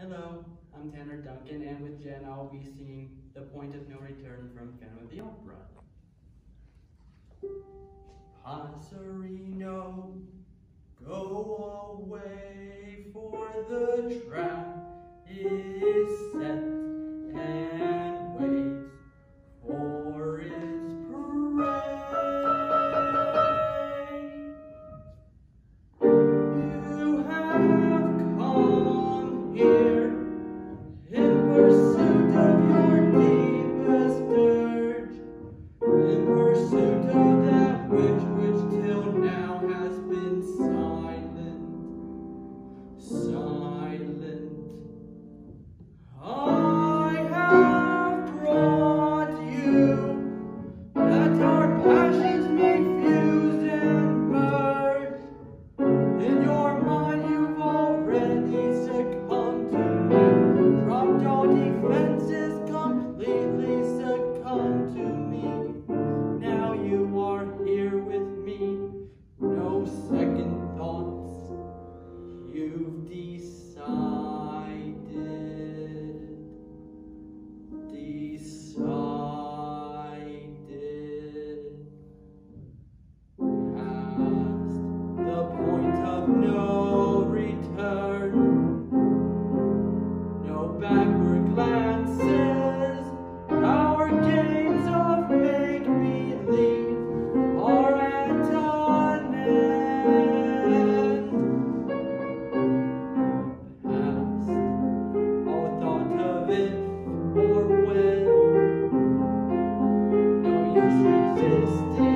Hello, I'm Tanner Duncan, and with Jen, I'll be singing The Point of No Return from Phantom the Opera. Passarino, go away, for the trap is set. this